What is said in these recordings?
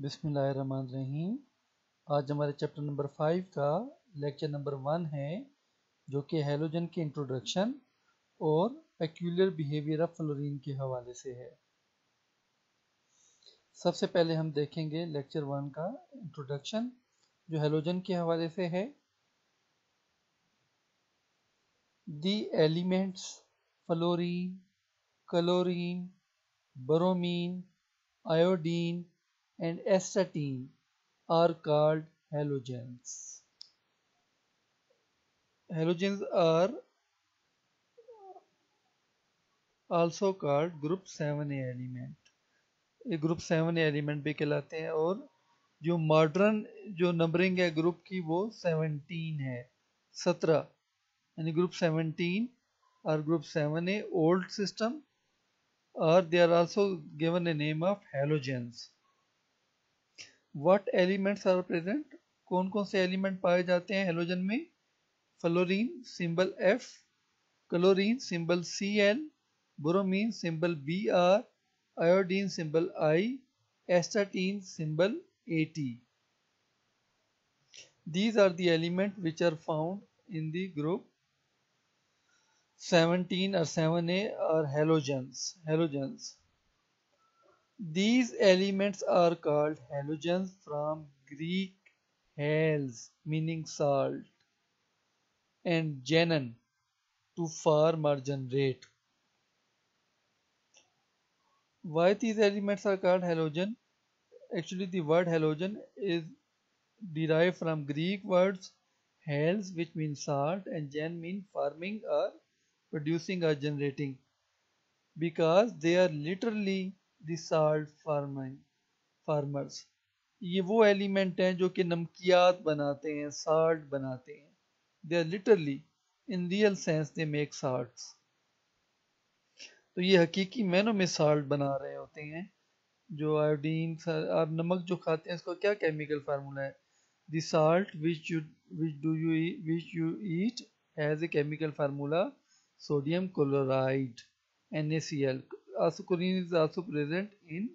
बिस्मिल्लाहिर्रहमानिर्रहीम। आज हमारे चैप्टर नंबर फाइव का लेक्चर नंबर वन है, जो कि हेलोजन के इंट्रोडक्शन और पेक्यूलर बिहेवियर ऑफ़ फ्लोरीन के हवाले से है। सबसे पहले हम देखेंगे लेक्चर वन का इंट्रोडक्शन जो हेलोजन के हवाले से है। The elements fluorine chlorine bromine iodine and astatine are called halogens. Halogens are also called group 7A element. ये ग्रुप सेवन एलिमेंट भी कहलाते हैं और जो मॉडर्न जो नंबरिंग है ग्रुप की वो सेवनटीन है, सत्रह यानी ग्रुप सेवनटीन और group seven A old system और they are also given a name of halogens what elements are present कौन कौन से एलिमेंट पाए जाते हैं हेलोजन में? Fluorine symbol F chlorine symbol C L bromine symbol B R iodine symbol I astatine symbol A T these are the elements which are found in the group 17 or 7a are halogens halogens. These elements are called halogens from Greek hales meaning salt and genon to form or generate. Why these elements are called halogen? Actually the word halogen is derived from Greek words hales which means salt and gen mean forming or producing or generating because they are literally salt farming farmers ये वो element हैं जो कि नमकियात बनाते हैं salt बनाते हैं। They are literally in real sense they make salt तो ये हकीकी मैनों में साल्ट बना रहे होते हैं, जो आयोडीन आप नमक जो खाते हैं, इसका क्या केमिकल फार्मूला है? The salt which you which do you which you eat has a chemical formula sodium chloride NaCl acetylcholine is also present in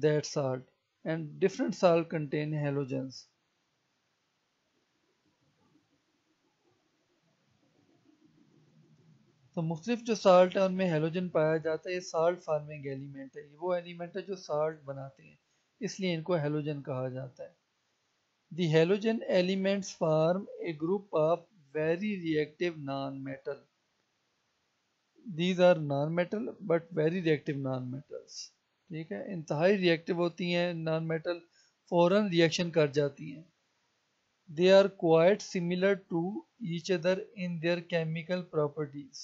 that salt. And different salt contain halogens. तो मुख्तलिफ़ जो salt है, उनमें halogen पाया जाता है। ये salt farming element है। ये वो एलिमेंट है जो साल्ट बनाते हैं। इसलिए इनको हेलोजन कहा जाता है। The halogen elements form a group of very reactive non metal these are non metal but very reactive non metals ठीक है? इंतहाई रिएक्टिव होती हैं नॉन मेटल फ़ौरन रिएक्शन कर जाती हैं। They are quite similar to each other in their chemical properties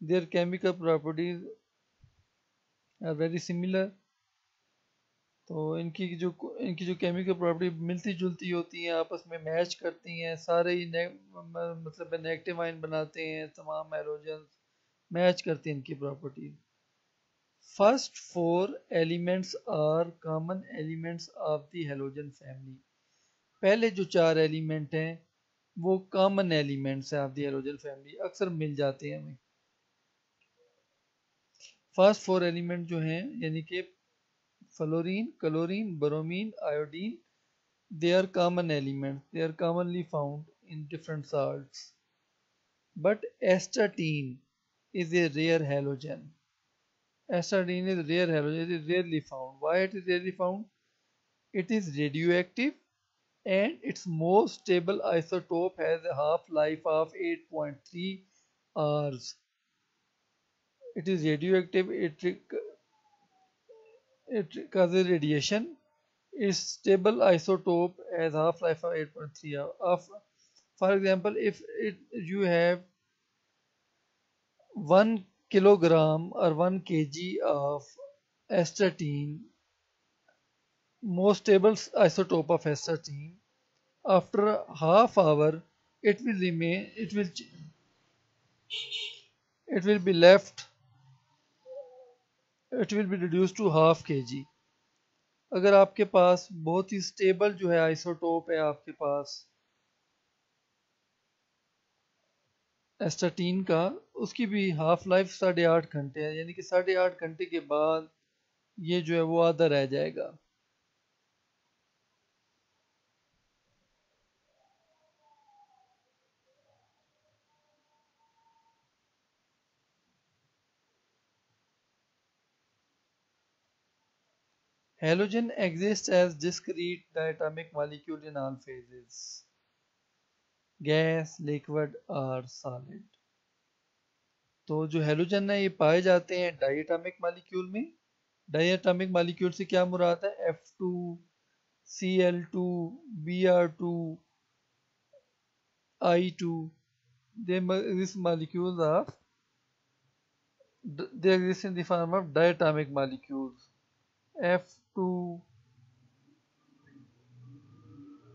their chemical properties are very similar तो इनकी जो इनकी जो केमिकल प्रॉपर्टी मिलती जुलती होती हैं आपस में मैच करती हैं सारे ही ने, मतलब नेगेटिव आइन बनाते हैं तमाम एरोजन मैच करती हैं इनकी property first four elements are common elements of the halogen family पहले जो चार एलिमेंट हैं वो कॉमन एलिमेंट्स हैं ऑफ़ द हेलोजन फैमिली अक्सर मिल जाते हैं हमें। फ़र्स्ट फोर एलिमेंट जो हैं यानी कि fluorine, chlorine, bromine, iodine, they are common elements. They are commonly found in different salts. But astatine is a rare halogen. Astatine is a rare halogen. It is rarely found. Why it is rarely found? It is radioactive and its most stable isotope has a half-life of 8.3 hours. It is radioactive. It it causes radiation. Its stable isotope has half-life of 8.3 of for example if it you have 1 kilogram or 1 kg of astatine most stable isotope of astatine after half hour it will remain it will it will be left it will be reduce to half के जी अगर आपके पास बहुत ही stable जो है isotope है आपके पास astatine का, उसकी भी हाफ़ लाइफ साढ़े आठ घंटे है, यानी कि साढ़े आठ घंटे के बाद ये जो है वो आधा रह जाएगा। Halogen exist as discrete diatomic molecule in all phases. Gas, liquid or solid. तो जो हेलोजन है ये पाए जाते हैं डायटामिक मालिक्यूल में डाइटामिक मालिक्यूल से क्या मुराद है F two C L two B R two I two this molecule of they exist in them of diatomic molecules F two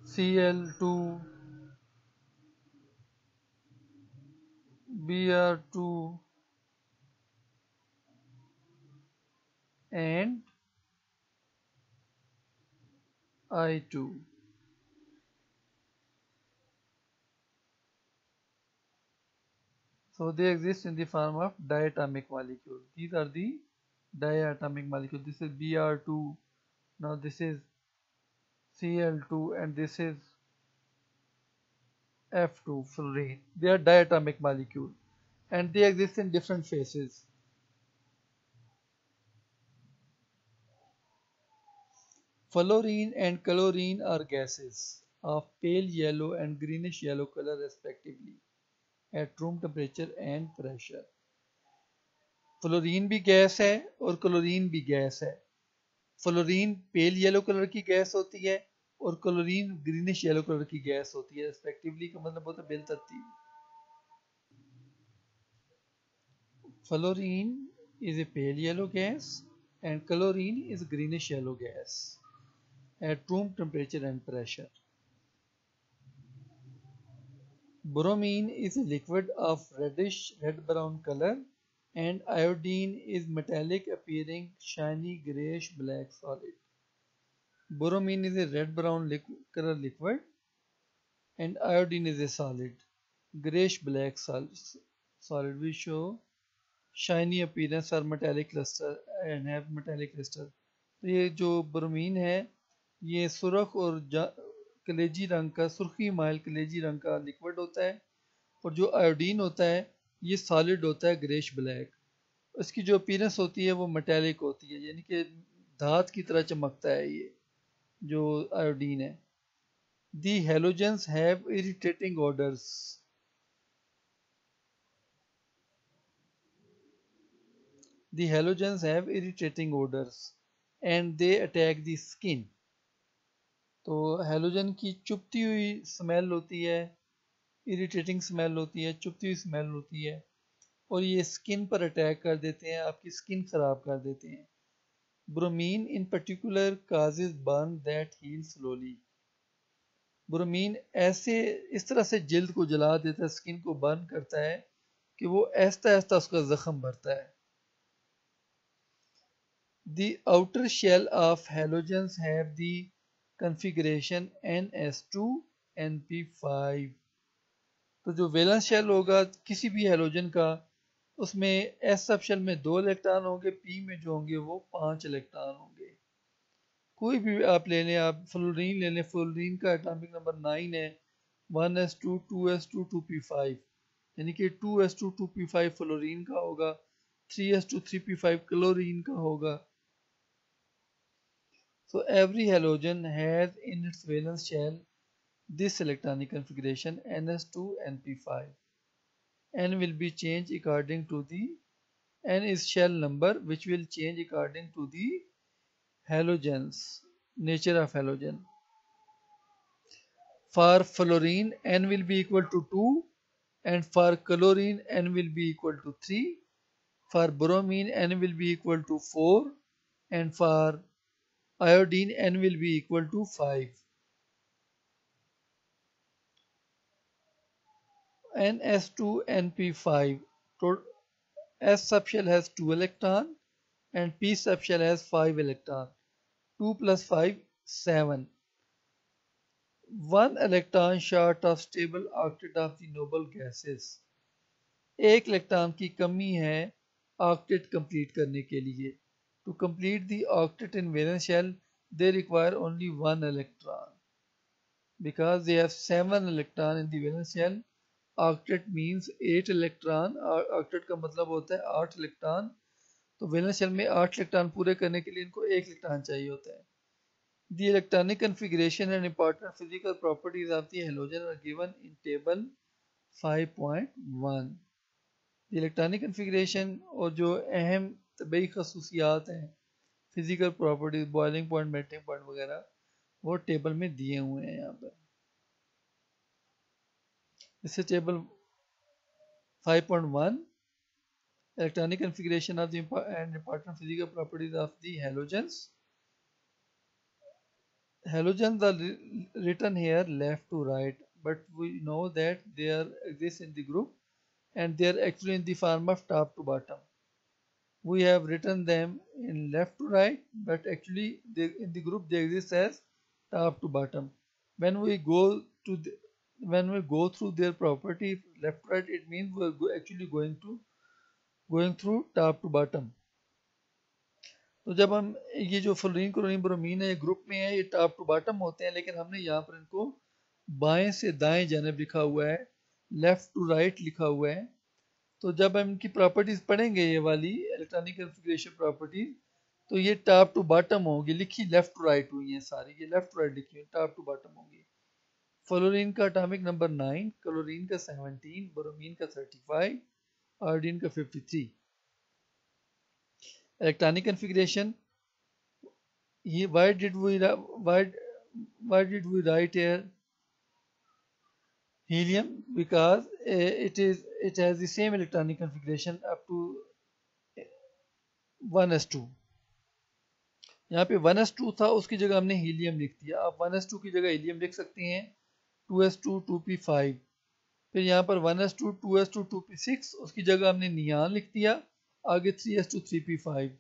Cl2 Br2 and I2 so they exist in the form of diatomic molecules these are the diatomic molecule. This is Br2 now this is Cl2 and this is F2 fluorine. They are diatomic molecule and they exist in different phases. Fluorine and chlorine are gases of pale yellow and greenish yellow color respectively at room temperature and pressure fluorine भी gas है और chlorine भी gas है fluorine pale yellow colour की gas होती है और chlorine greenish yellow colour की गैस होती है रिस्पेक्टिवली का मतलब होता है बिल तरतीब fluorine is a pale yellow gas and chlorine is greenish yellow gas at room temperature and pressure. Bromine is a liquid of reddish red brown color and iodine is metallic appearing shiny grayish black solid. Bromine is a red brown liquid, color liquid and iodine is a solid grayish black solid, solid which show shiny appearance or metallic luster and have metallic luster. तो ये जो bromine है ये सुरख और कलेजी रंग का सुर्खी माइल कलेजी रंग का लिक्विड होता है और जो आयोडीन होता है ये सॉलिड होता है ग्रेश ब्लैक उसकी जो अपीरेंस होती है वो मेटेलिक होती है, यानी कि धात की तरह चमकता है ये, जो आयोडीन है। The halogens have irritating odours the halogens have irritating odours and they attack the skin तो हेलोजन की चुपती हुई स्मेल होती है इरिटेटिंग स्मेल होती है, चुपती हुई स्मेल होती है, और ये स्किन पर अटैक कर देते हैं, आपकी स्किन खराब कर देते हैं। Bromine in particular cases burn that heal slowly bromine ऐसे, इस तरह से जल्द को जला देता है स्किन को बर्न करता है, कि वो ऐसा ऐसा उसका जख्म भरता है। The outer shell of halogens have the configuration NS2 NP5 तो जो वैलेंस शेल होगा, किसी भी हेलोजन का, उसमें एस सब शेल में दो इलेक्ट्रॉन होंगे पी में जो होंगे, वो पाँच इलेक्ट्रॉन होंगे। कोई भी आप ले लें, आप फ्लोरीन ले लें फ्लोरीन का एटॉमिक नंबर नाइन है one S two two S two two P five यानी कि two S two two P five fluorine का होगा three S two three P five chlorine का होगा। So, every halogen has in its valence shell this electronic configuration ns2 np5 n will be changed according to the n is shell number which will change according to the halogens nature of halogen. For fluorine n will be equal to 2 and for chlorine n will be equal to 3 for bromine n will be equal to 4 and for iodine n will be equal to 5 ns2 np5 s subshell has 2 electron and p subshell has 5 electron 2 plus 5 7 one electron short of stable octet of the noble gases एक electron की कमी है octet complete करने के लिए To complete the octet in valence shell, they require only one electron. Because they have seven electron in the valence shell, octet means eight electron octet का मतलब होता है आठ इलेक्ट्रॉन तो वेलेंस शेल में आठ इलेक्ट्रॉन पूरे करने के लिए इनको एक इलेक्ट्रॉन चाहिए होता है। The electronic configuration and important physical properties of the halogen given in table 5.1 point electronic configuration और जो अहम तबई खसूसियात हैं physical properties boiling point melting point वगैरह, वो टेबल में दिए हुए हैं यहाँ पर। This is table 5.1 electronic configuration of the and important physical properties of the halogens. Halogens are written here left to right but we know that they are exist in the group and they are actually in the form of top to bottom. We have written them in left to right but actually they, in the group they exist as top to bottom. When we go to the, when we go through their property, left, right, it means we're actually going to, going through top to bottom. तो जब हम ये जो fluorine chlorine bromine है, ये group में है, ये टॉप टू बॉटम होते हैं, लेकिन हमने यहाँ पर इनको बाएँ से दाएँ जानब लिखा हुआ है लेफ़्ट टू राइट लिखा हुआ है। तो जब हम इनकी प्रॉपर्टीज़ पढ़ेंगे, ये वाली इलेक्ट्रॉनिक कन्फिग्रेशन प्रॉपर्टीज़ तो ये टॉप टू बॉटम होगी, लिखी लेफ़्ट टू राइट हुई है सारी, ये लेफ़्ट टू राइट लिखी हुई टॉप टू बॉटम होगी। फलोरिन का अटामिक नंबर नाइन क्लोरिन का सेवनटीन बोरोमिन का थर्टी फाइव आर्डिन का फिफ्टी थ्री इलेक्ट्रॉनिक कन्फिग्रेशन ये why did we why did we write here helium because it is it has the same electronic configuration up to one S two यहाँ पे one S to था, उसकी जगह हमने helium लिख दिया। आप वन एस टू की जगह हीलियम लिख सकते हैं। 2s2 2p5 फिर यहाँ पर 1s2 2s2 2p6 उसकी जगह हमने नियान लिख दिया, आगे three S two, three P five.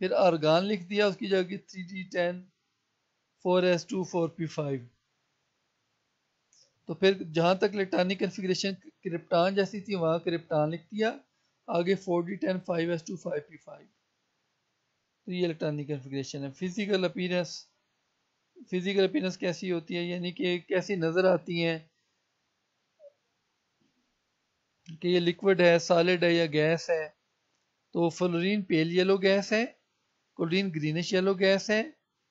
फिर आर्गान लिख दिया, उसकी जगह three D ten, four S two, four P five. तो फिर जहाँ तक इलेक्ट्रॉनिक कन्फिग्रेशन क्रिप्टान जैसी थी, वहाँ क्रिप्टान लिख दिया, आगे four D ten, five S two, five P five. तो ये इलेक्ट्रॉनिक कन्फिग्रेशन है, फ़िज़िकल अपीरेंस फ़िज़िकल अपीरेंस कैसी होती है, यानी कि कैसी नज़र आती हैं? कि ये लिक्विड है सॉलिड है या गैस है तो फ्लोरीन पेल येलो गैस है क्लोरीन ग्रीनिश येलो गैस है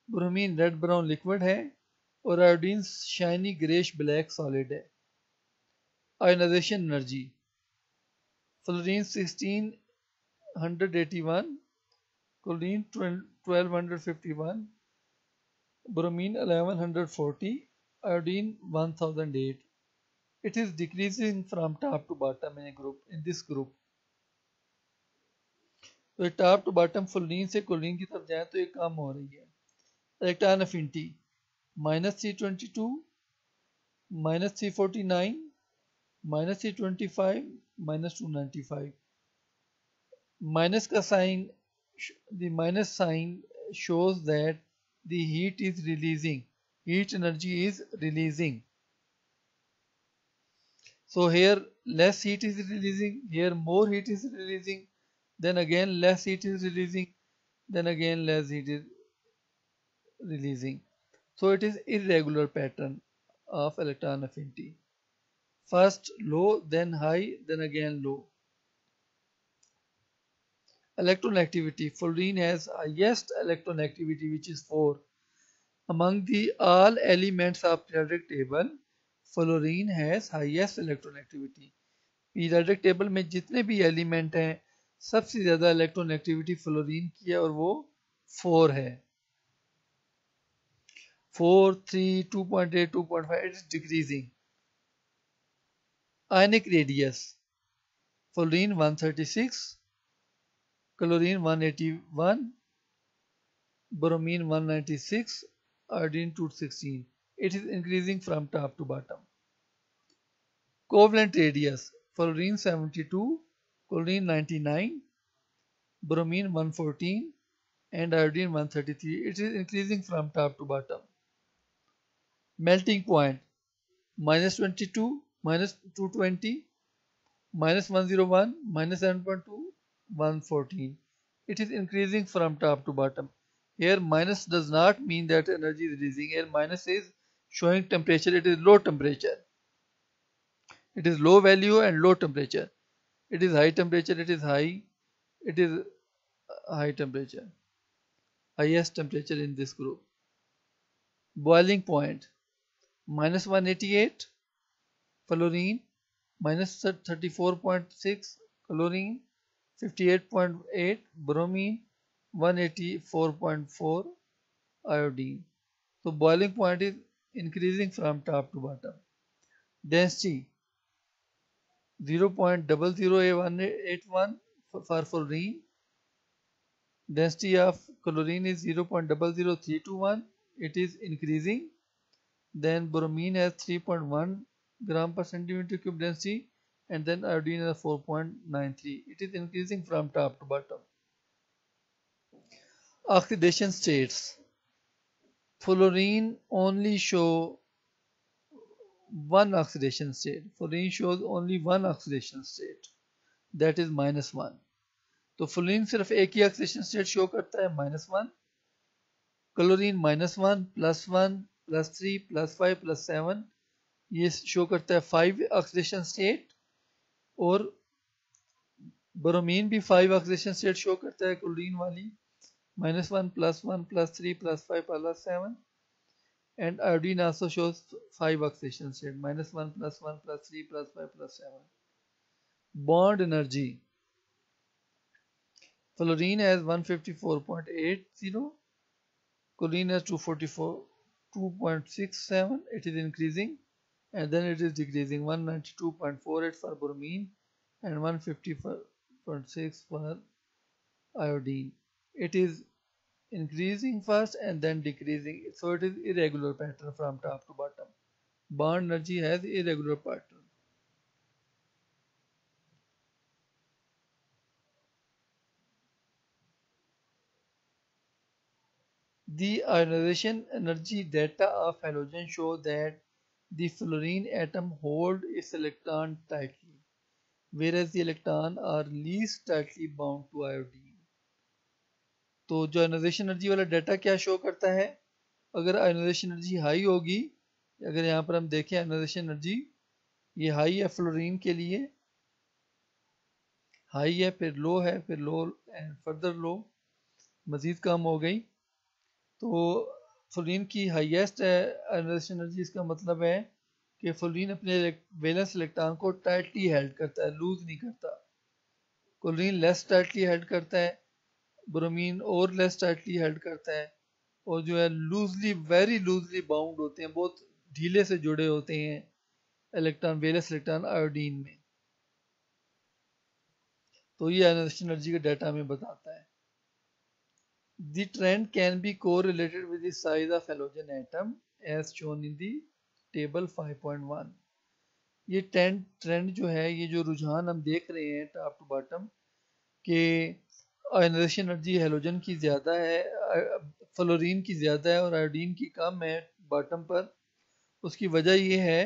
ब्रोमीन रेड ब्राउन लिक्विड है और iodine shiny greyish black solid है। Ionization energy fluorine 1681 chlorine 1251 bromine 1140 iodine 1008 it is decreasing from top to bottom in a group, in this group. तो top to bottom fluorine से chlorine की तरफ़ जाए तो ये कम हो रही है। Electron affinity minus three twenty two minus three forty nine minus three twenty five minus two ninety five minus का sign the minus sign shows that the heat is releasing. Heat energy is releasing. So here less heat is releasing here more heat is releasing then again less heat is releasing then again less heat is releasing. So it is irregular pattern of electron affinity. First low then high then again low electron activity fluorine has highest electron activity which is 4 among the all elements of periodic table fluorine has highest electron activity periodic table में जितने भी element हैं सबसे ज़्यादा electron activity fluorine की है और वो फोर है four three two point eight two point five it is decreasing ionic radius fluorine 136 chlorine 181 bromine 196 iodine 216 it is increasing from top to bottom. Covalent radius fluorine 72 chlorine 99 bromine 114 and iodine 133 it is increasing from top to bottom. Melting point minus 22 minus 220 minus 101 minus 7.2 114. it is increasing from top to bottom. Here minus does not mean that energy is reducing. Here minus is showing temperature. It is low temperature. It is low value and low temperature. It is high temperature. It is high. It is uh, high temperature. Highest temperature in this group. Boiling point minus 188 fluorine minus 34.6 chlorine 58.8 bromine 184.4 iodine. So boiling point is increasing from top to bottom. Density 0.008181 for fluorine density of chlorine is 0.00321 it is increasing. Then bromine has 3.1 gram per centimeter cube density and then iodine has 4.93 it is increasing from top to bottom oxidation states fluorine only show one oxidation state fluorine shows only one oxidation state that is minus one तो fluorine सिर्फ एक ही oxidation state show करता है minus one chlorine minus one plus one plus three plus five plus seven ये show करता है five oxidation state और bromine भी फाइव ऑक्सीडेशन स्टेट शो करता है क्लोरीन वाली minus one plus one plus three plus five plus seven and iodine also shows 5 oxidation state minus 1 plus 1 plus 3 plus 5 plus 7 bond energy fluorine has 154.80 chlorine has 244 2.67 it is increasing and then it is decreasing 192.48 for bromine and 150.6 for iodine. It is increasing first and then decreasing. So it is irregular pattern from top to bottom. Bond energy has irregular pattern. The ionization energy data of halogen show that the fluorine atom hold its electron tightly, whereas the electron are least tightly bound to iodine. तो जो ionisation energy वाला data क्या show करता है अगर ionisation energy high होगी अगर यहाँ पर हम देखें आयोनाइजेशन एनर्जी ये हाई है फ्लोरीन के लिए हाई है फिर लो है फिर लो एंड फर्दर लो मज़ीद कम हो गई तो फ्लोरीन की हाईएस्ट आयोनाइजेशन एनर्जी इसका मतलब है कि फ्लोरीन अपने वैलेंस इलेक्ट्रॉन को टाइटली हेल्ड करता है लूज नहीं करता। क्लोरीन लेस टाइटली हेल्ड करता है ब्रोमीन और लेस टाइटली हेल्ड करता है, और जो है लूजली वेरी लूजली बाउंड होते हैं, बहुत ढीले से जुड़े होते हैं इलेक्ट्रॉन वेलेस इलेक्ट्रॉन आयोडीन में। तो ये एनर्जी का डाटा हमें बताता है। The trend can be correlated with the size of halogen atom, as shown in the table 5.1 ये ट्रेंड ट्रेंड जो है, ये जो रुझान हम देख रहे हैं टॉप टू बॉटम के आयोनाइजेशन एनर्जी हेलोजन की ज़्यादा है फ्लोरीन की ज़्यादा है और आयोडीन की कम है बॉटम पर। उसकी वजह ये है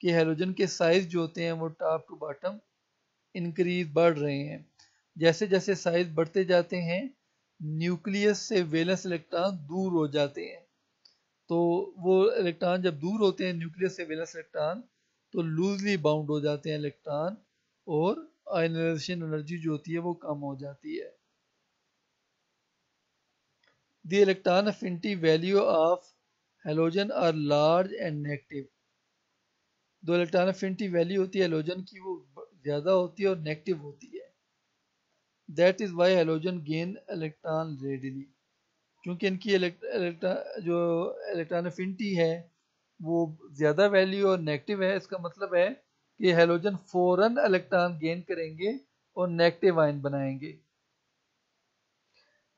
कि हेलोजन के साइज़ जो होते हैं, वो टॉप टू बॉटम इंक्रीज बढ़ रहे हैं। जैसे जैसे साइज़ बढ़ते जाते हैं न्यूक्लियस से वेलेंस इलेक्ट्रॉन दूर हो जाते हैं। तो वो इलेक्ट्रॉन जब दूर होते हैं, न्यूक्लियस से वेलेंस इलेक्ट्रॉन तो लूजली बाउंड हो जाते हैं इलेक्ट्रॉन और आयनाइजेशन एनर्जी जो होती है वो कम हो जाती है। The electron affinity value of halogen are large and negative दो इलेक्ट्रॉन अफिनिटी वैल्यू होती है हेलोजन की वो ज़्यादा होती है और नेगेटिव होती है। That is why halogen gain electron readily क्योंकि इनकी इलेक्ट्रॉन जो इलेक्ट्रॉन अफिनिटी है, वो ज़्यादा वैल्यू और नेगेटिव है। इसका मतलब है कि हेलोजन फ़ौरन इलेक्ट्रॉन गेन करेंगे और नेगेटिव आयन बनाएँगे।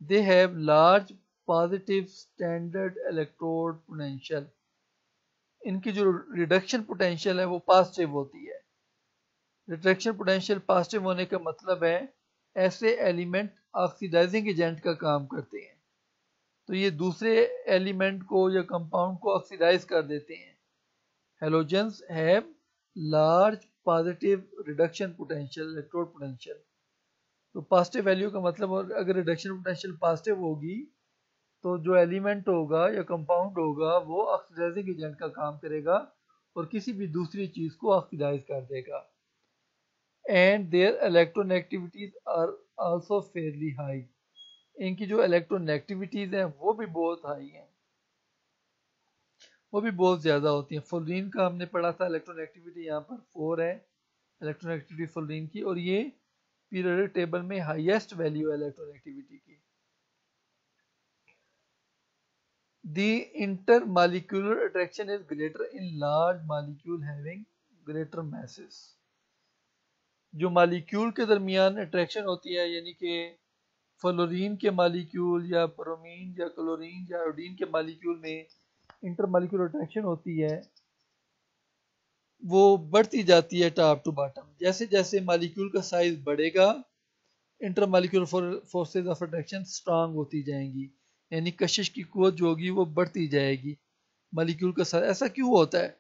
They have large positive standard electrode potential इनकी जो रिडक्शन पोटेंशियल है, वो पॉजिटिव होती है। रिडक्शन पोटेंशियल पॉजिटिव होने का मतलब है ऐसे एलिमेंट ऑक्सीडाइजिंग एजेंट का काम करते हैं। तो ये दूसरे एलिमेंट को या कंपाउंड को ऑक्सीडाइज कर देते हैं। Halogens have large positive reduction potential electrode potential तो पॉजिटिव वैल्यू का मतलब अगर रिडक्शन पोटेंशियल पॉजिटिव होगी तो जो एलिमेंट होगा या कंपाउंड होगा, वो ऑक्सीडाइजिंग एजेंट का काम करेगा और किसी भी दूसरी चीज़ को ऑक्सीडाइज कर देगा। And their electronegativities are also fairly high इनकी जो इलेक्ट्रोनेगेटिविटीज हैं, वो भी बहुत हाई हैं। वो भी बहुत ज़्यादा होती हैं। फुलिन का हमने पढ़ा था इलेक्ट्रोनेगेटिविटी यहाँ पर फोर है इलेक्ट्रोनेगेटिविटी फुलिन की, और ये पीरियडिक टेबल में हाईएस्ट वैल्यू है इलेक्ट्रोनेगेटिविटी की। The intermolecular attraction is greater in large molecule having greater masses. जो मालिक्यूल के दरमियान अट्रैक्शन होती है, यानी कि फ्लोरीन के मालिक्यूल या ब्रोमीन या क्लोरीन या आयोडीन के मालिक्यूल में इंटरमालिक्यूलर अट्रैक्शन होती है, वो बढ़ती जाती है टॉप टू बॉटम जैसे जैसे मालिक्यूल का साइज़ बढ़ेगा inter intermolecular forces of attraction strong होती जाएँगी, यानी कशिश की कुत जो होगी वो बढ़ती जाएगी. मालिक्यूल का साइज़ ऐसा क्यों होता है?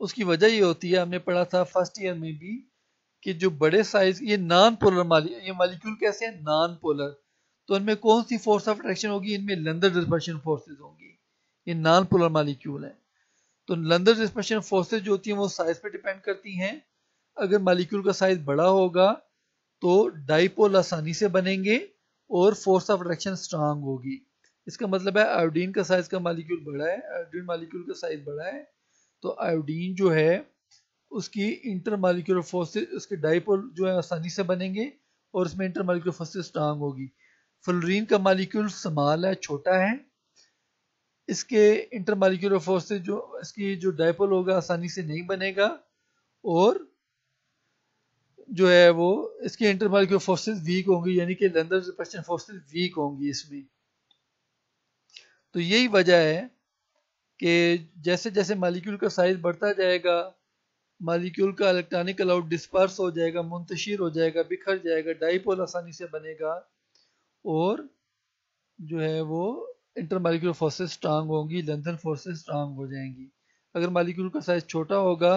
उसकी वजह ये होती है, हमने पढ़ा था फ़र्स्ट ईयर में भी कि जो बड़े साइज़ ये नॉन पोलर माली, ये मालिक्यूल कैसे हैं? नॉन पोलर तो इनमें कौन सी फोर्स ऑफ़ अट्रैक्शन होगी? इनमें लंदर डिस्पर्शन फोर्सेज होंगी। ये नॉन पोलर मालिक्यूल है। तो लंदर डिस्पर्शन फोर्सेज जो होती हैं, वो साइज़ पे डिपेंड करती हैं। अगर मालिक्यूल का साइज़ बड़ा होगा तो डाइपोल आसानी से बनेंगे और फोर्स ऑफ़ अट्रैक्शन स्ट्रांग होगी। इसका मतलब है आयोडीन का साइज़ का मालिक्यूल बड़ा है आयोडीन मालिक्यूल का साइज़ बड़ा है तो आयोडीन जो है, उसकी इंटर मालिक्यूलर फोर्सेज उसके डाइपोल जो है, आसानी से बनेंगे और उसमें इंटर मालिक्यूलर फोर्सेज स्ट्रांग होगी। फ्लोरीन का मालिक्यूल समाल है, छोटा है। इसके इंटर मालिक्यूलर फोर्सेज जो, इसकी जो डाइपोल होगा, आसानी से नहीं बनेगा। और जो है वो, इसकी इंटरमालिक्यूलर फोर्सेस वीक होंगी, यानी कि लंदर रिपल्शन फोर्सेस वीक होंगी इसमें। तो यही वजह है कि जैसे जैसे मालिक्यूल का साइज़ बढ़ता जाएगा मालिक्यूल का इलेक्ट्रॉनिक अलाउट डिस्पर्स हो जाएगा, मुंतशिर हो जाएगा, बिखर जाएगा डाइपोल आसानी से बनेगा और जो है वो इंटरमालिक्यूलर फोर्सेस स्ट्रांग होंगी लंदन फोर्सेस स्ट्रांग हो जाएँगी। अगर मालिक्यूल का साइज़ छोटा होगा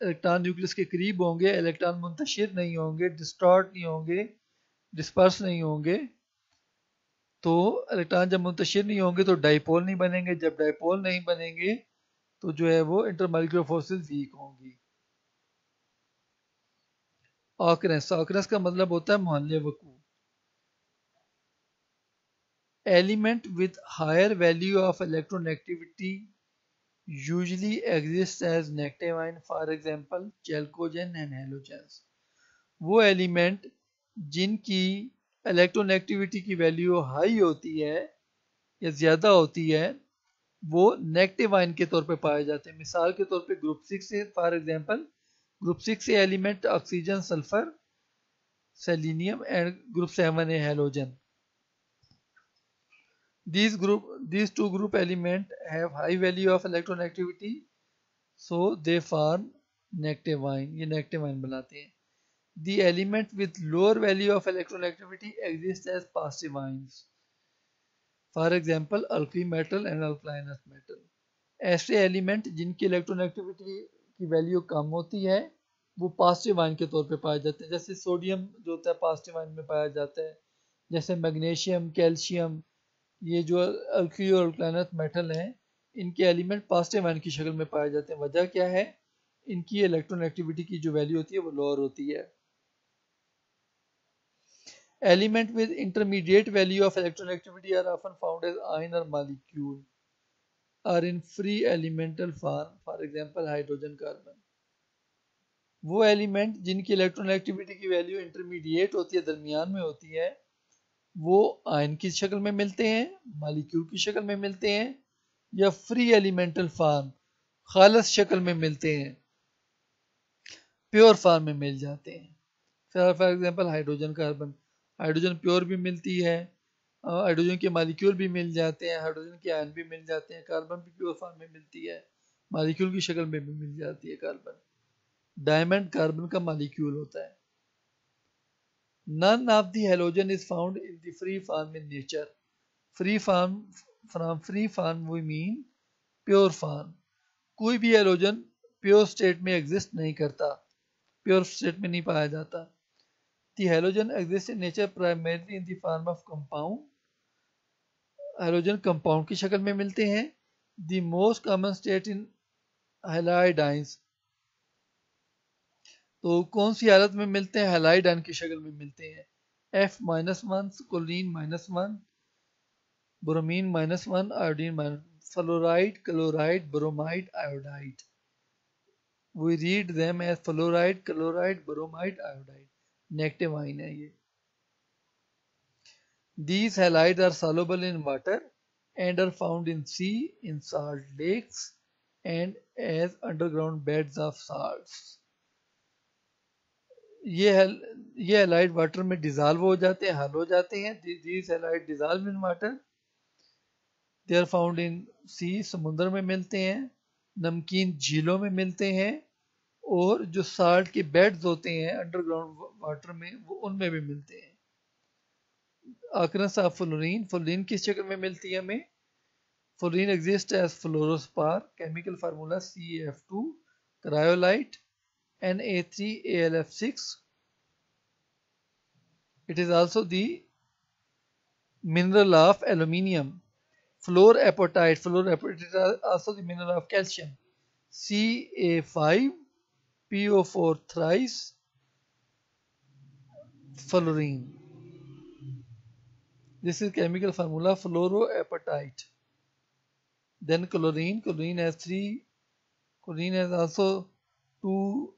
इलेक्ट्रॉन न्यूक्लियस के करीब होंगे इलेक्ट्रॉन मुंतशिर नहीं होंगे डिस्टॉर्ट नहीं होंगे डिस्पर्स नहीं होंगे तो इलेक्ट्रॉन जब मुंतशिर नहीं होंगे तो डाइपोल नहीं बनेंगे। जब डाइपोल नहीं बनेंगे तो जो है वो इंटरमालिकुलर फोर्सेस वीक होंगी। ऑकरेंस ऑकरेंस का मतलब होता है मोहल्ले वकू element with higher value of electronegativity usually exist as negative ion, for example, chalcogen and halogens वो एलिमेंट जिनकी इलेक्ट्रोनेगेटिविटी की वैल्यू हाई होती है या ज़्यादा होती है वो नेगेटिव आयन के तौर पे पाए जाते हैं मिसाल के तौर पे ग्रुप सिक्स से फॉर एग्जांपल ग्रुप सिक्स से element oxygen sulphur selenium and group seven है halogen These group, these two group element have high value of electronegativity, so they form negative ion. ये negative ion बनाते हैं. The element with lower value of electronegativity exists as positive ions. For example, alkali metal and alkaline metal. ऐसे element जिनकी electronegativity की value कम होती है वो पॉजिटिव आयन के तौर पे पाए जाते हैं। जैसे सोडियम जो होता है पॉजिटिव आयन में पाया जाता है। जैसे मैग्नीशियम कैल्शियम ये जो अल्की और अल्कलानत मेटल हैं इनके एलिमेंट पॉजिटिव आयन की शक्ल में पाए जाते हैं। वजह क्या है? इनकी इलेक्ट्रॉन एक्टिविटी की जो वैल्यू होती है वो लोअर होती है। Element with intermediate value of electron activity are often found as ion और molecule are in free elemental form for example hydrogen carbon वो एलिमेंट जिनकी इलेक्ट्रॉन एक्टिविटी की वैल्यू इंटरमीडिएट होती है, दरमियान में होती है, वो आयन की शक्ल में मिलते हैं मालिक्यूल की शक्ल में मिलते हैं, या फ्री एलिमेंटल फार्म खालस शक्ल में मिलते हैं प्योर फार्म में मिल जाते हैं। For example hydrogen carbon hydrogen pure भी मिलती है हाइड्रोजन के मालिक्यूल भी मिल जाते हैं, हाइड्रोजन के आयन भी मिल जाते हैं कार्बन भी प्योर फॉर्म में मिलती है मालिक्यूल की शक्ल में भी मिल जाती है कार्बन डायमंड कार्बन का मालिक्यूल होता है None of the halogen is found in the free form in nature. Free form, from free form we mean pure form. कोई भी हेलोजन प्योर स्टेट में एग्जिस्ट नहीं करता प्योर स्टेट में नहीं पाया जाता The halogen exists in nature primarily in the form of compound. Halogen compound की शक्ल में मिलते हैं. The most common state in halide तो कौन सी हालत में मिलते हैं हेलाइड की शक्ल में मिलते हैं F minus one chlorine minus one bromine minus one iodine minus fluoride chloride bromide iodide we read them as fluoride, chloride, bromide, iodide. Negative ion है ये। These halide are soluble in water and are found in sea in salt lakes and as underground beds of salt ये halide water में dissolve हो जाते हैं, हल हो जाते हैं। These dissolve in water they are found in sea समुद्र में मिलते हैं, नमकीन झीलों में मिलते हैं और जो साल्ट के बेड्स होते हैं अंडरग्राउंड वाटर में वो उनमें भी मिलते हैं आकरस ऑफ़ फ्लोरीन फ्लोरीन किस शक्ल में मिलती है हमें fluorine exist as fluorspar chemical formula C F two cryolite Na3AlF6. It is also the mineral of aluminium. Fluorapatite, fluorapatite is also the mineral of calcium. Ca5, PO4 thrice, fluorine. This is chemical formula fluoroapatite. Then chlorine, chlorine has three, chlorine has also two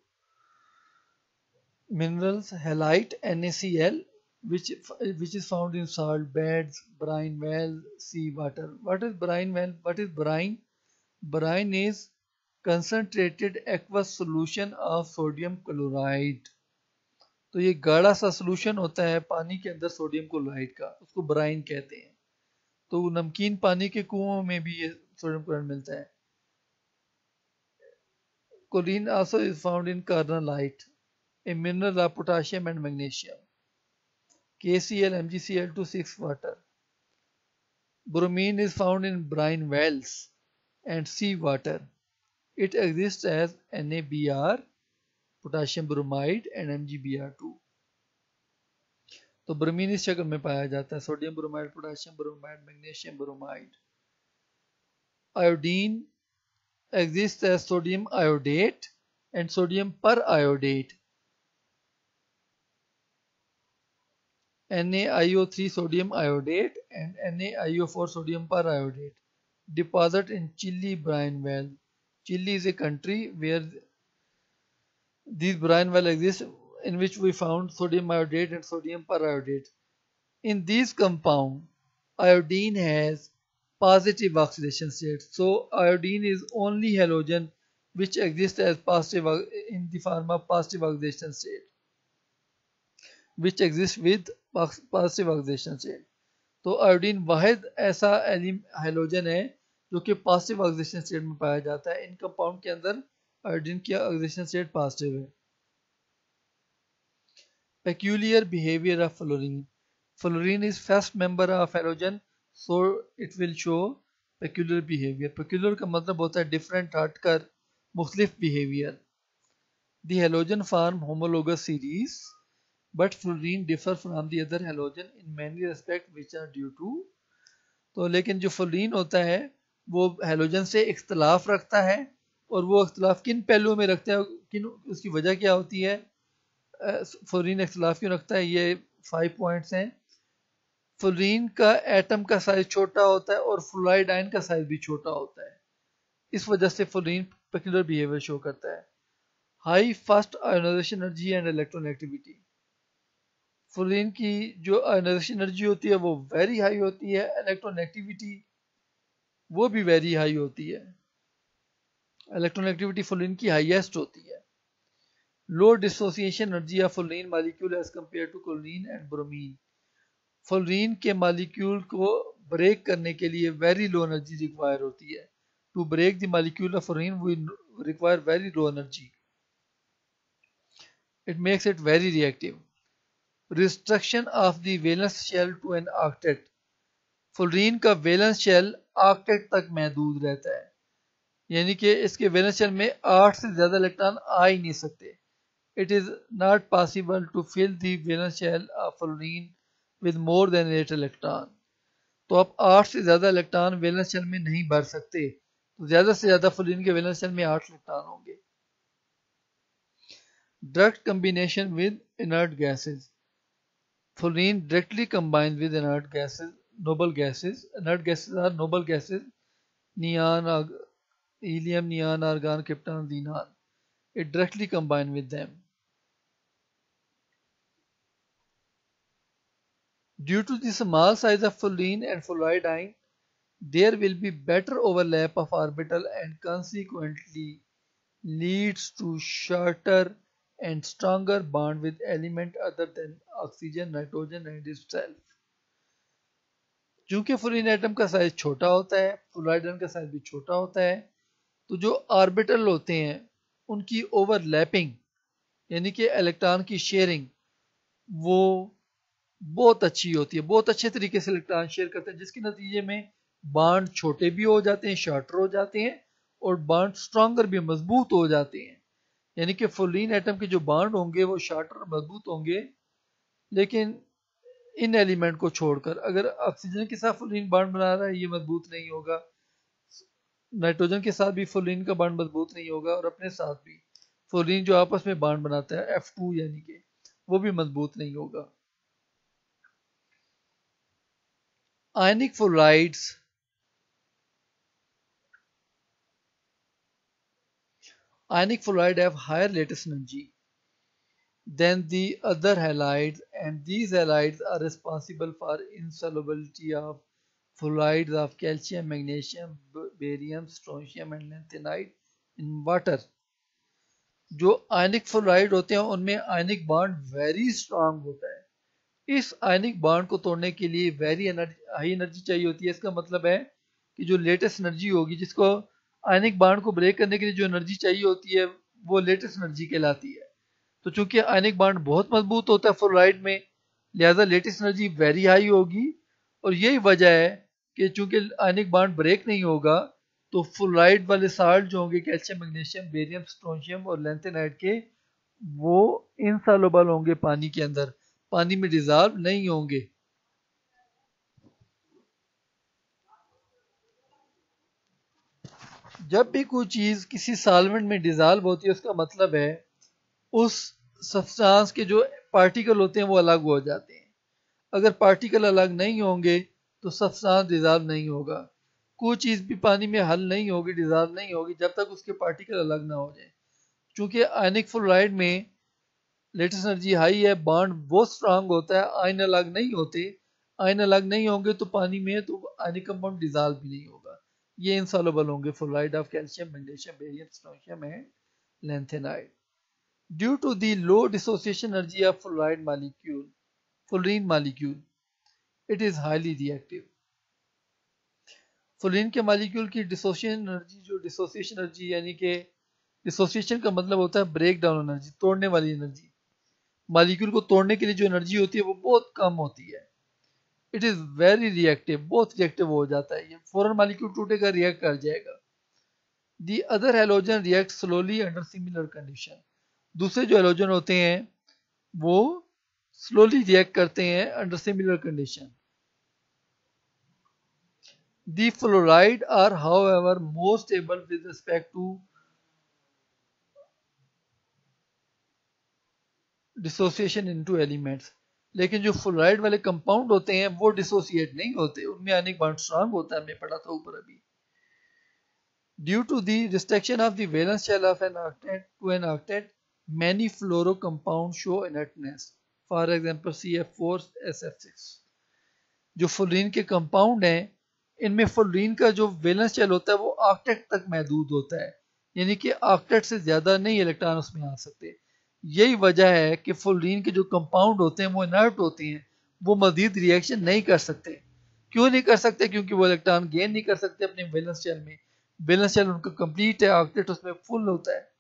minerals halite NaCl which which is found in salt beds brine wells, sea water what is brine well what is brine brine is concentrated aqueous solution of sodium chloride तो ये गाढ़ा सा solution होता है पानी के अंदर sodium chloride का, उसको ब्राइन कहते हैं। तो नमकीन पानी के कुओं में भी ये सोडियम क्लोराइड मिलता है। Chlorine also is found in carnallite a mineral of potassium and magnesium KCl MgCl two six water bromine is found in brine wells and sea water It exists as NaBr, potassium bromide and MgBr2. तो bromine इस शक्ल में पाया जाता है sodium bromide potassium bromide magnesium bromide iodine exists as sodium iodate and sodium periodate NaIO3 sodium iodate and NaIO4 sodium periodate deposit in Chile brine well. Chile is a country where these brine well exist in which we found sodium iodate and sodium periodate. In these compound, iodine has positive oxidation state. So iodine is only halogen which exists as positive in the form of positive oxidation state which exists with positive oxidation state तो iodine वाहिद ऐसा halogen है जो कि positive oxygen state में पाया जाता है। इन कंपाउंड के अंदर आयोडीन की ऑक्सीजन स्टेट पॉजिटिव है। Peculiar behaviour of fluorine fluorine is first member of halogen so it will show peculiar behaviour peculiar का मतलब होता है डिफरेंट हटकर मुख्तलिफ़ behaviour the halogen form homologous series but fluorine differ from the other halogen in many respect which are due to तो लेकिन जो fluorine होता है वो हेलोजन से इख्तलाफ रखता है और वो इख्तलाफ किन पहलुओं में रखता है, किन, उसकी वजह क्या होती है? फ्लोरीन इख्तलाफ क्यों रखता है? ये फाइव पॉइंट्स हैं। फ्लोरीन का एटम का साइज़ छोटा होता है और फ्लोराइड आयन का साइज़ भी छोटा होता है। इस वजह से फ्लोरीन पेक्युलर बिहेवियर शो करता है। High first ionisation energy and electron activity fluorine की जो आयोनाइजेशन एनर्जी होती है वो वेरी हाई होती है। इलेक्ट्रोनेगेटिविटी वो भी वेरी हाई होती है। इलेक्ट्रोनेगेटिविटी फ्लोरीन की हाईएस्ट होती है। Low dissociation energy of fluorine molecule as compare to chlorine and bromine fluorine के मॉलिक्यूल को ब्रेक करने के लिए वेरी लो एनर्जी रिक्वायर होती है। To break the molecule of fluorine we require very low energy it makes it very reactive restriction of the valence shell to an octet fluorine का valence shell octet तक महदूद रहता है। यानी कि इसके वेलेंस शेल में आठ से ज़्यादा इलेक्ट्रॉन आ ही नहीं सकते। It is not possible to fill valence shell of fluorine with more than eight electron तो आप आठ से ज़्यादा इलेक्ट्रॉन वेलेंस शेल में नहीं भर सकते। तो ज़्यादा से ज़्यादा फुलरीन के वेलेंस शेल में आठ इलेक्ट्रॉन होंगे। Direct combination with inert gases fluorine directly combine with inert gases noble gases. Inert gases are noble gases, neon, helium, neon, argon, krypton, xenon. It directly combines with them. Due to the small size of fluorine and fluoride there will be better overlap of orbital and consequently leads to shorter and stronger bond with element other than oxygen, nitrogen and itself. चूँकि fluorine atom का size छोटा होता है, फ्लोराइडन का size भी छोटा होता है तो जो ऑर्बिटल होते हैं, उनकी ओवरलैपिंग यानी कि इलेक्ट्रॉन की शेयरिंग वो बहुत अच्छी होती है, बहुत अच्छे तरीके से इलेक्ट्रॉन शेयर करते हैं, जिसके नतीजे में बाड छोटे भी हो जाते हैं शॉर्टर हो जाते हैं, और बाड स्ट्रांगर भी मज़बूत हो जाते हैं। यानी कि फुलीन एटम के जो बाड होंगे, वो शार्टर मज़बूत होंगे, लेकिन इन एलिमेंट को छोड़कर, अगर ऑक्सीजन के साथ फुलीन बाड बना रहा है, ये मज़बूत नहीं होगा। नाइट्रोजन के साथ भी फुलीन का बाड मज़बूत नहीं होगा और अपने साथ भी फुलीन जो आपस में बाड बनाता है एफ़ यानी कि, वो भी मज़बूत नहीं होगा। Ionic fluorides ionic fluoride have higher lattice energy than the other halides and these halides are responsible for insolubility of fluorides of calcium, magnesium, barium, strontium and lanthanide in water. जो ionic fluoride होते हैं उनमें ionic bond very strong होता है। इस ionic bond को तोड़ने के लिए वेरी हाई एनर्जी चाहिए होती है। इसका मतलब है कि जो लेटेस्ट एनर्जी होगी जिसको आयनिक बाड को ब्रेक करने के लिए जो एनर्जी चाहिए होती है वो लेटेस्ट एनर्जी कहलाती है। तो चूँकि आयनिक बाड बहुत मज़बूत होता है फ्लोराइड में, लिहाजा लेटेस्ट एनर्जी वेरी हाई होगी। और यही वजह है कि चूँकि आयनिक बाड ब्रेक नहीं होगा तो फ्लोराइड वाले साल्ट जो होंगे कैल्शियम मैग्नीशियम बेरियम स्ट्रोशियम और लेंथेनाइड के, वो इनसालोबल होंगे पानी के अंदर। पानी में डिजॉल्व नहीं होंगे। जब भी कोई चीज़ किसी सालवेंट में डिजॉल्व होती है, उसका मतलब है उस सब्सटेंस के जो पार्टिकल होते हैं, वो अलग हो जाते हैं। अगर पार्टिकल अलग नहीं होंगे तो सब्सटेंस डिजॉल्व नहीं होगा। कोई चीज़ भी पानी में हल नहीं होगी डिजॉल्व नहीं होगी, जब तक उसके पार्टिकल अलग ना हो जाए। चूँकि आयनिक फ्लोराइड में लेटेस्ट एनर्जी हाई है बॉन्ड बहुत स्ट्रांग होता है आयन अलग नहीं होते। आयन अलग नहीं होंगे तो पानी में तो आयनिक कंपाउंड डिजॉल्व भी नहीं होगा। ये इंसॉल्युबल होंगे fluoride of calcium magnesium barium strontium and lanthanide due to the low dissociation energy of fluoride molecule, fluorine molecule, it is highly reactive. Fluorine के मालिक्यूल की डिसोसिएशन एनर्जी जो dissociation energy यानी कि डिसोसिएशन का मतलब होता है ब्रेक डाउन एनर्जी तोड़ने वाली एनर्जी मालिक्यूल को तोड़ने के लिए जो एनर्जी होती है, वो बहुत कम होती है। इट इज़ वेरी रिएक्टिव बहुत रिएक्टिव हो जाता है। ये फॉरन मालिक्यूल टूटेगा रिएक्ट कर जाएगा। The other halogen react slowly under similar condition दूसरे जो एलोजन होते हैं, वो स्लोली रिएक्ट करते हैं under similar condition the fluoride are however most able with respect to dissociation into elements लेकिन जो फ्लोराइड वाले कंपाउंड होते हैं, वो डिसोसिएट नहीं होते। उनमें आनिक बॉन्ड स्ट्रांग होता है, हमने पढ़ा था ऊपर अभी। Due to the restriction of the valence shell of an octet to an octet many fluoro compounds show inertness for example CF4SF6 जो फ्लोरीन के कंपाउंड हैं, इनमें फ्लोरीन का जो वैलेंस शेल होता है, वो ऑक्टेट तक महदूद होता है। यानी कि ऑक्टेट से ज़्यादा नहीं इलेक्ट्रॉन उसमें आ सकते। यही वजह है कि फुलरीन के जो कंपाउंड होते हैं, वो इनर्ट होते हैं। वो मजीद रिएक्शन नहीं कर सकते। क्यों नहीं कर सकते? क्योंकि वो इलेक्ट्रॉन गेन नहीं कर सकते अपने बैलेंस शेल में। बैलेंस शेल उनका कंप्लीट है ऑक्टेट उसमें फुल होता है।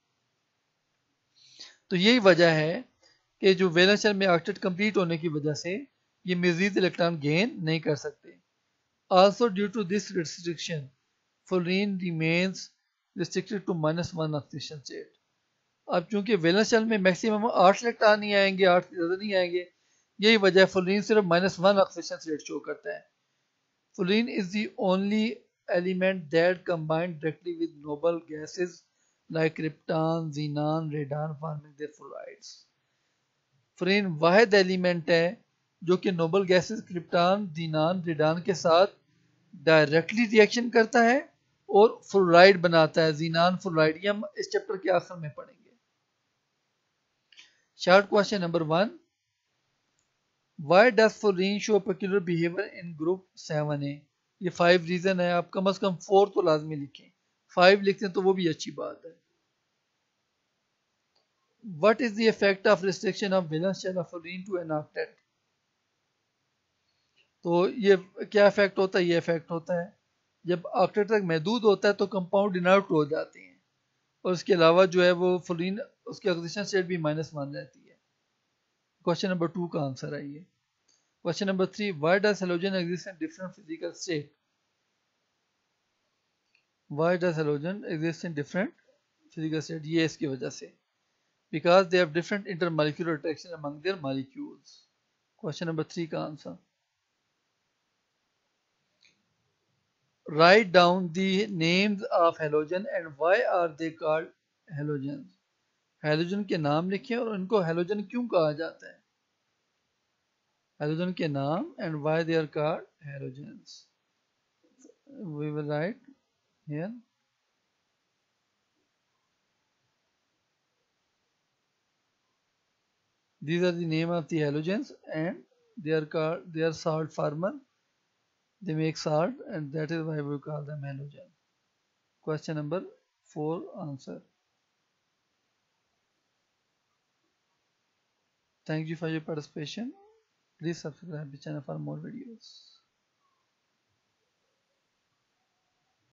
तो यही वजह है कि जो वैलेंस शेल में ऑक्टेट कंप्लीट होने की वजह से ये मजीद इलेक्ट्रॉन गेन नहीं कर सकते। Also, due to this restriction fluorine remains restricted to minus one oxidation state. अब चूँकि वैलेंस शेल में मैक्सिमम आठ इलेक्ट्रॉन नहीं आएँगे, आठ से ज़्यादा नहीं आएँगे, यही वजह है फ्लोरीन सिर्फ़ minus one oxygen rate show करता है। Fluorine is the only element that combine directly with noble gases like krypton xenon radon forming their fluorides fluorine Wahid element है जो कि noble gases krypton xenon radon के साथ directly reaction करता है और फ्लोराइड बनाता है। जीनान फ्लोराइड ये हम इस चैप्टर के आखिर में पढ़ेंगे। Short question number one Why does fluorine show peculiar behavior in group 7A? ये फाइव रीजन है, आप कम अज कम फोर तो लाजमी लिखें। फाइव लिखते हैं तो वो भी अच्छी बात है। Of restriction of valence shell of fluorine to an octet? तो ये क्या इफ़ेक्ट होता है? ये इफ़ेक्ट होता है, जब ऑक्टेट तक महदूद होता है तो कंपाउंड इनर्ट हो जाते हैं। और उसके अलावा जो है वो फ्लोरीन उसकी ऑक्सीजन स्टेट भी माइनस वन रहती है। क्वेश्चन नंबर टू का आंसर ये question number three why does halogen exist in different physical state why does halogen exist in different physical state ये इसकी वजह से because they have different intermolecular attraction among their molecules question number three का answer write down the names of halogen and why are they called halogens halogen के नाम लिखे और उनको हेलोजन क्यों कहा जाता है? हेलोजन के नाम and why they are called halogens we will write Here, these are the name of the halogens and they are called they are salt farmer. They make salt and that is why we call them halogen. Question number 4 answer. Thank you for your participation. Please subscribe the channel for more videos.